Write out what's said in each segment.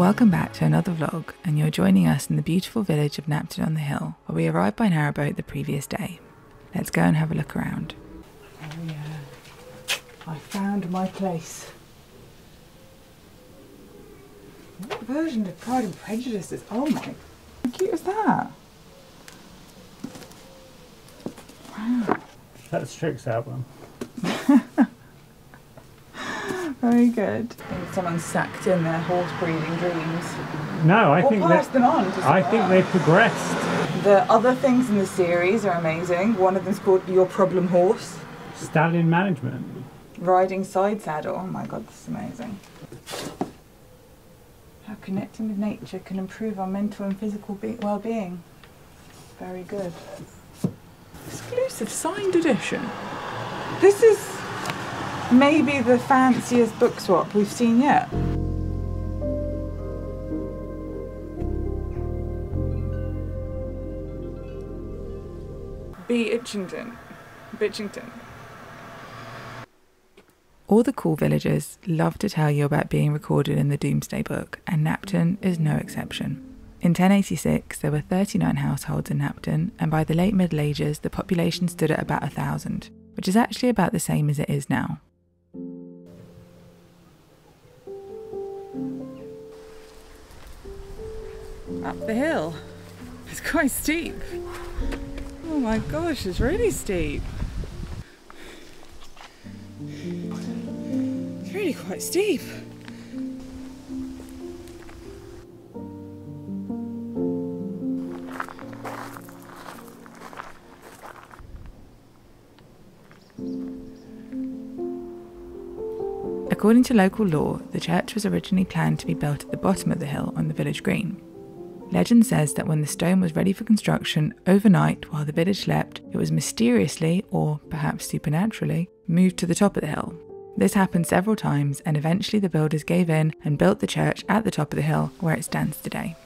Welcome back to another vlog, and you're joining us in the beautiful village of Napton on the Hill, where we arrived by narrowboat the previous day. Let's go and have a look around. Oh yeah, I found my place. What version of Pride and Prejudice is? Oh my, how cute is that? Wow. That's Strix album. Very good. Someone sacked in their horse breeding dreams. No, I Or think passed them on. I think they've progressed. The other things in the series are amazing. One of them's called Your Problem Horse. Stallion management. Riding side saddle. Oh my god, this is amazing. How connecting with nature can improve our mental and physical be- well-being. Very good. Exclusive signed edition. This is maybe the fanciest book swap we've seen yet. B. Itchington. Bitchington. All the cool villagers love to tell you about being recorded in the Domesday Book, and Napton is no exception. In 1086, there were 39 households in Napton, and by the late Middle Ages, the population stood at about a thousand, which is actually about the same as it is now. Up the hill. It's quite steep. Oh my gosh, it's really steep. It's really quite steep. According to local lore, the church was originally planned to be built at the bottom of the hill on the village green. Legend says that when the stone was ready for construction overnight while the village slept, it was mysteriously, or perhaps supernaturally, moved to the top of the hill. This happened several times, and eventually the builders gave in and built the church at the top of the hill where it stands today.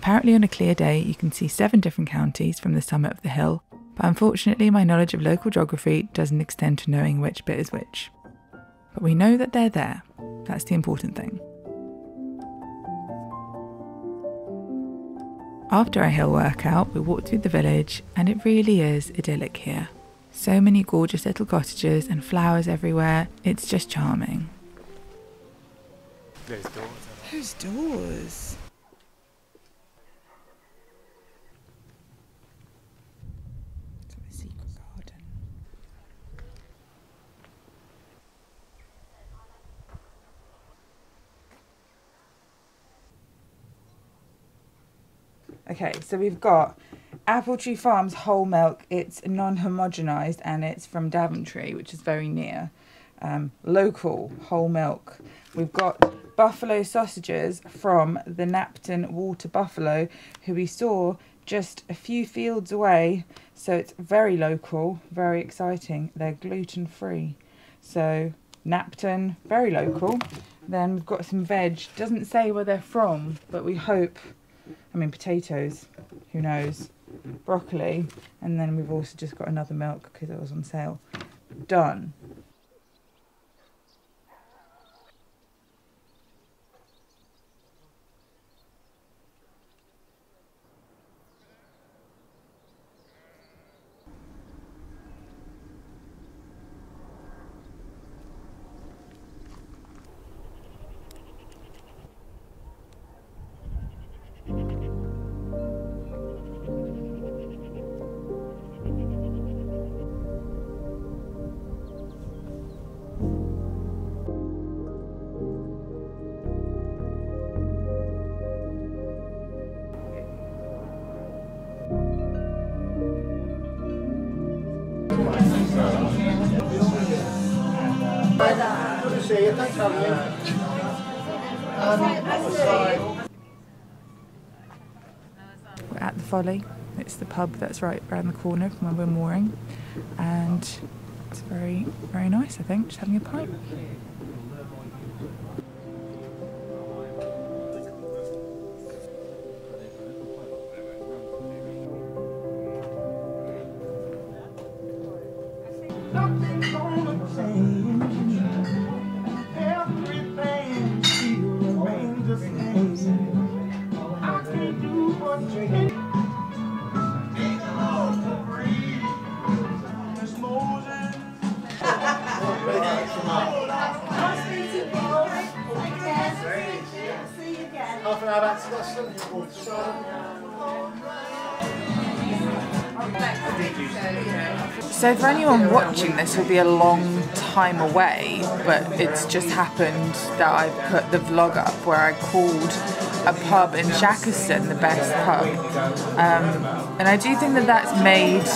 Apparently, on a clear day, you can see seven different counties from the summit of the hill, but unfortunately, my knowledge of local geography doesn't extend to knowing which bit is which. But we know that they're there. That's the important thing. After our hill workout, we walked through the village, and it really is idyllic here. So many gorgeous little cottages and flowers everywhere. It's just charming. There's doors. Those doors. It's a secret garden. Okay, so we've got Apple Tree Farms whole milk. It's non homogenized and it's from Daventry, which is very near. Um, local whole milk. We've got buffalo sausages from the Napton Water Buffalo, who we saw just a few fields away. So it's very local, very exciting. They're gluten free. So Napton, very local. Then we've got some veg. Doesn't say where they're from, but we hope. I mean, potatoes. Who knows? Broccoli, and then we've also just got another milk because it was on sale. Done. We're at the Folly. It's the pub that's right around the corner from where we're mooring, and it's very, very nice. I think just having a pint. So for anyone watching this will be a long time away, but it's just happened that I put the vlog up where I called a pub in Shackleton the best pub. Um, and I do think that that's made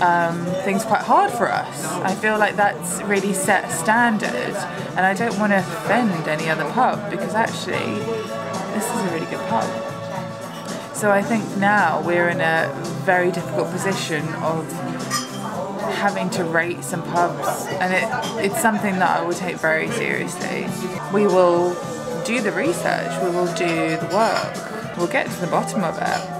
um, things quite hard for us. I feel like that's really set a standard and I don't want to offend any other pub because actually this is a really good pub. So I think now we're in a very difficult position of having to rate some pubs, and it, it's something that I will take very seriously. We will do the research, we will do the work, we'll get to the bottom of it.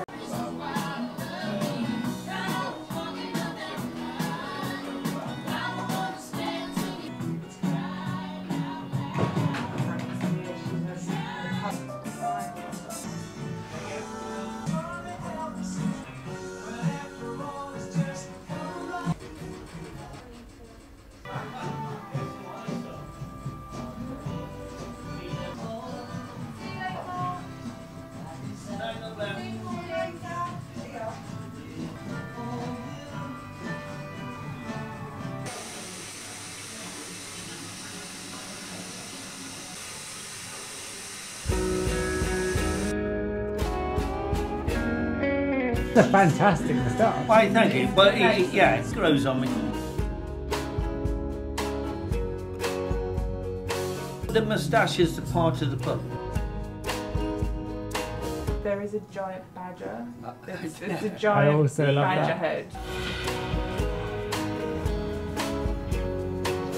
A fantastic moustache. Why, thank you. Well, it, it- yeah, it grows on me. The moustache is the part of the pub. There is a giant badger. Uh, it's, it's a I giant also love badger that. head.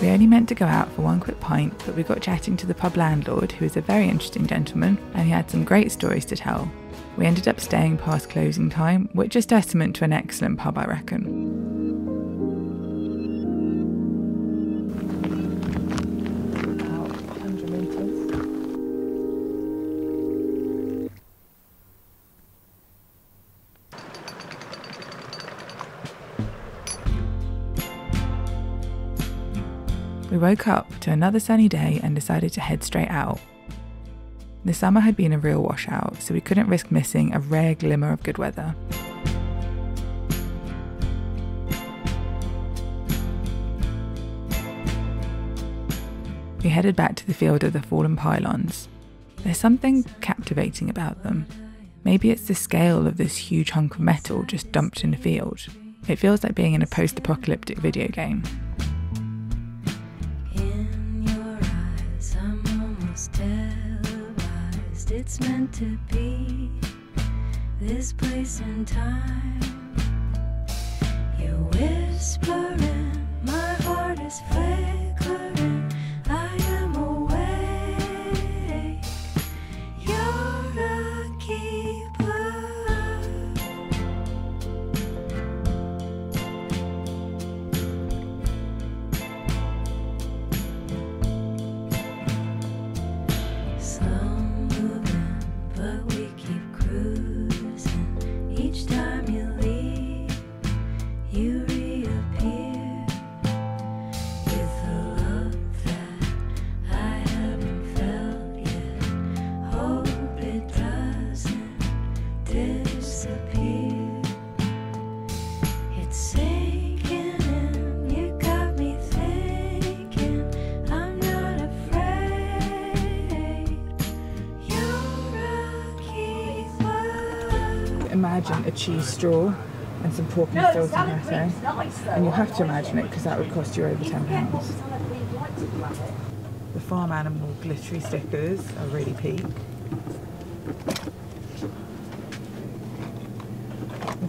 We only meant to go out for one quick pint, but we got chatting to the pub landlord, who is a very interesting gentleman, and he had some great stories to tell. We ended up staying past closing time, which is testament to an excellent pub, I reckon. About 100 metres. We woke up to another sunny day and decided to head straight out. The summer had been a real washout, so we couldn't risk missing a rare glimmer of good weather. We headed back to the field of the fallen pylons. There's something captivating about them. Maybe it's the scale of this huge hunk of metal just dumped in a field. It feels like being in a post apocalyptic video game. It's meant to be this place and time. You're whispering, my heart is flickering. Imagine a cheese straw and some pork and stilton pate. And you have to imagine it because that would cost you over £10. The farm animal glittery stickers are really peak.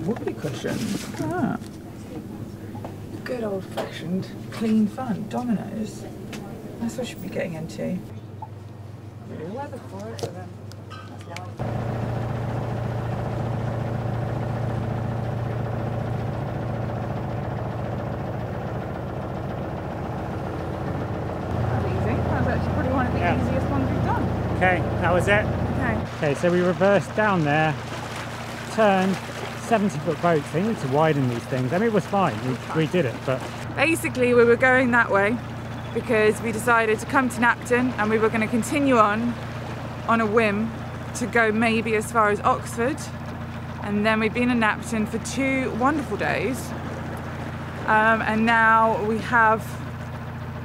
Whoopee cushions. Look at that. Good old fashioned clean fun. Dominoes. That's what I should be getting into. Really weather for it, but then that's life. Easy. That was actually probably one of the Yeah. easiest ones we've done. Okay, that was it. Okay. Okay, so we reversed down there, turned 70 foot boats. They need to widen these things. I mean, it was fine. We, we did it, but Basically, we were going that way because we decided to come to Napton and we were going to continue on on a whim to go maybe as far as Oxford, and then we've been in Napton for two wonderful days. Um, and now we have.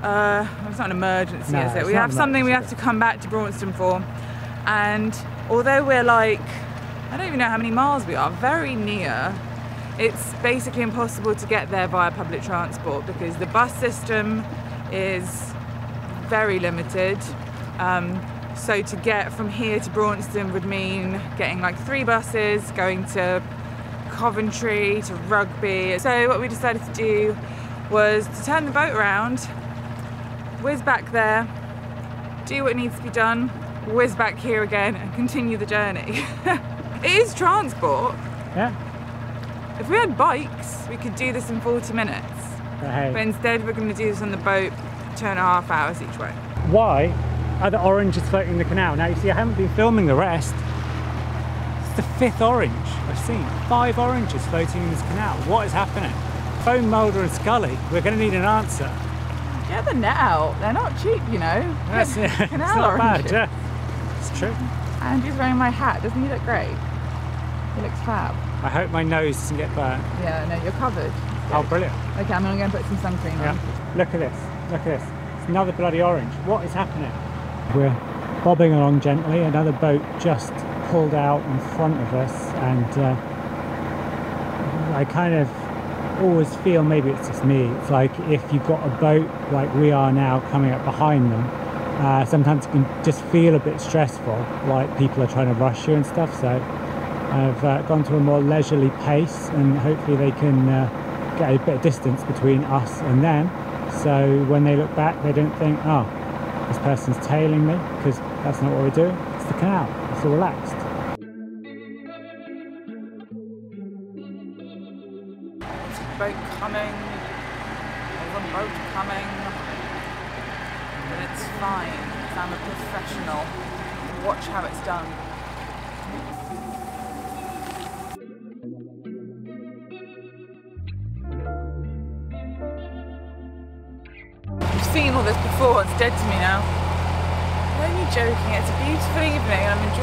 Uh, it's not an emergency, No, is it? We have something we have to come back to Braunston for. And although we're like, I don't even know how many miles we are, very near, it's basically impossible to get there via public transport because the bus system is very limited. Um, so to get from here to Braunston would mean getting like three buses, going to Coventry, to Rugby. So what we decided to do was to turn the boat around, whiz back there, do what needs to be done, whiz back here again, and continue the journey. it is transport. Yeah. If we had bikes, we could do this in 40 minutes. But hey, But instead, we're going to do this on the boat, two and a half hours each way. why are the oranges floating in the canal? Now you see, I haven't been filming the rest. It's the fifth orange I've seen. Five oranges floating in this canal. What is happening? Phone Mulder and Scully. We're going to need an answer. Get the net out. They're not cheap, you know. That's it. It's canal not bad. Yeah, it's true. Andrew's wearing my hat. Doesn't he look great? He looks fab. I hope my nose doesn't get burnt. Yeah, no, you're covered. Oh, brilliant. Okay, I'm gonna go and put some sunscreen cream Yeah. on. Look at this. Look at this. It's another bloody orange. What is happening? We're bobbing along gently. Another boat just pulled out in front of us, and uh, I kind of always feel maybe it's just me. It's like if you've got a boat like we are now coming up behind them. Uh, sometimes it can just feel a bit stressful, like people are trying to rush you and stuff. So I've uh, gone to a more leisurely pace, and hopefully they can uh, get a bit of distance between us and them. So when they look back, they don't think, oh, this person's tailing me, because that's not what we're doing. It's the canal. It's all relaxed.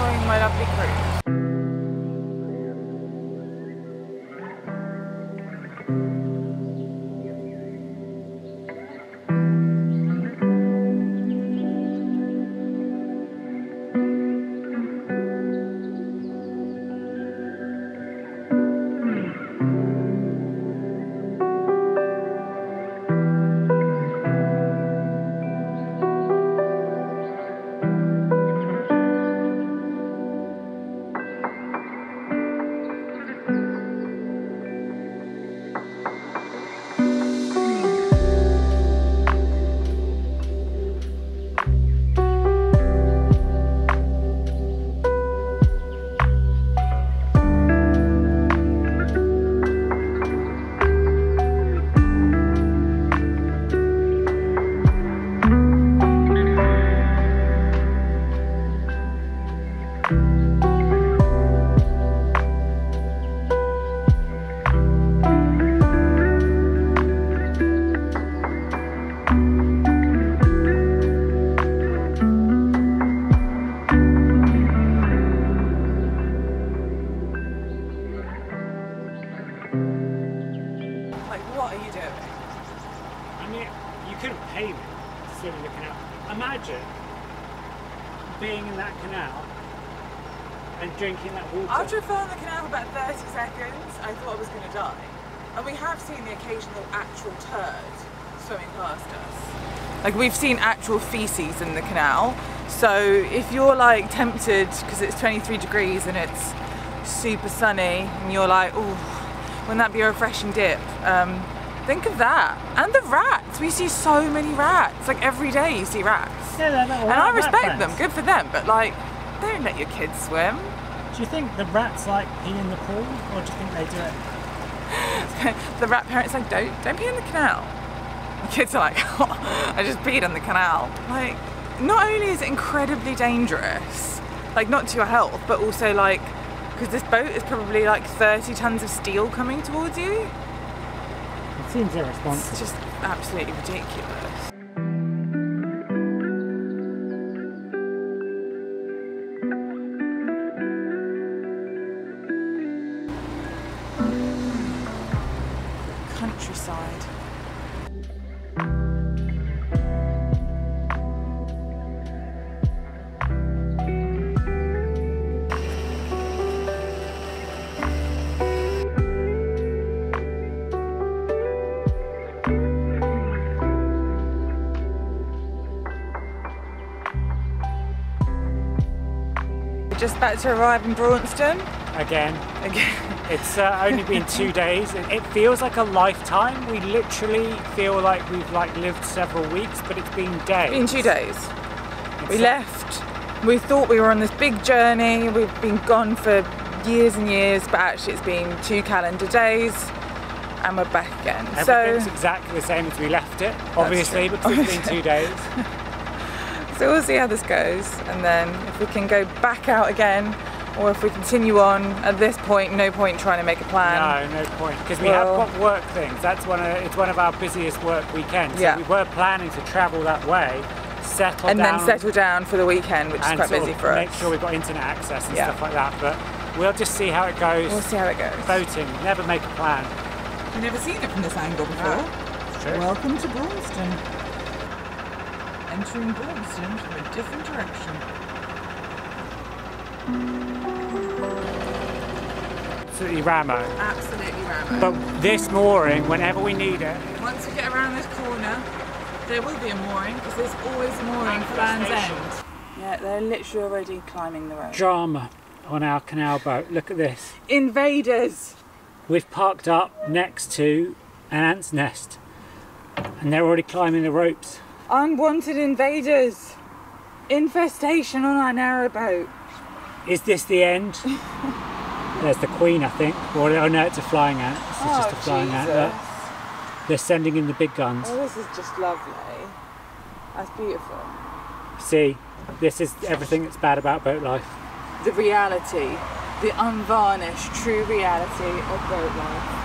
Enjoying my lovely cruise. Drinking that water. After in the canal for about 30 seconds, I thought I was going to die. And we have seen the occasional actual turd swimming past us. Like we've seen actual feces in the canal. So if you're like tempted because it's 23 degrees and it's super sunny and you're like, oh, wouldn't that be a refreshing dip? Um, think of that. And the rats. We see so many rats. Like every day you see rats. Yeah, And I respect them. Good for them. But like, don't let your kids swim. Do you think the rats like pee in the pool, or do you think they do it? the rat parents like don't don't pee in the canal. The kids are like, I just peed in the canal. Like, not only is it incredibly dangerous, like not to your health, but also like because this boat is probably like 30 tons of steel coming towards you. It seems irresponsible. It's just absolutely ridiculous. We're just about to arrive in Braunston Again, again. it's uh, only been two days. It, feels like a lifetime. We literally feel like we've like lived several weeks, but it's been days. Been two days. We It's- left. We thought we were on this big journey. We've been gone for years and years, but actually it's been two calendar days, and we're back again. So, Everything's exactly the same as we left it, obviously, because it's been two days. So we'll see how this goes, and then if we can go back out again, or if we continue on. At this point, no point trying to make a plan. No, no point. Because we Well- have got work things. That's one of it's one of our busiest work weekends. Yeah. So we were planning to travel that way, settle and down, then settle down for the weekend, which is quite sort busy for make us. Make sure we've got internet access and Yeah. stuff like that. But we'll just see how it goes. We'll see how it goes. Boating, never make a plan. I've never seen it from this angle before. It's true. Welcome to Braunston. Entering Braunston from a different direction. Absolutely ramo. Absolutely random. But this mooring, whenever we need it, Once we get around this corner, there will be a mooring because there's always a mooring for the Land's. End. Yeah, they're literally already climbing the road. drama on our canal boat. Look at this. Invaders! We've parked up next to an ant's nest, and they're already climbing the ropes. Unwanted invaders! Infestation on our narrowboat. Is this the end? There's the queen, I think. Or oh no, it's a flying ant. This is just a oh, flying ant. Jesus. Look, They're sending in the big guns. Oh, this is just lovely. That's beautiful. See, this is everything that's bad about boat life. The reality, the unvarnished, true reality of boat life.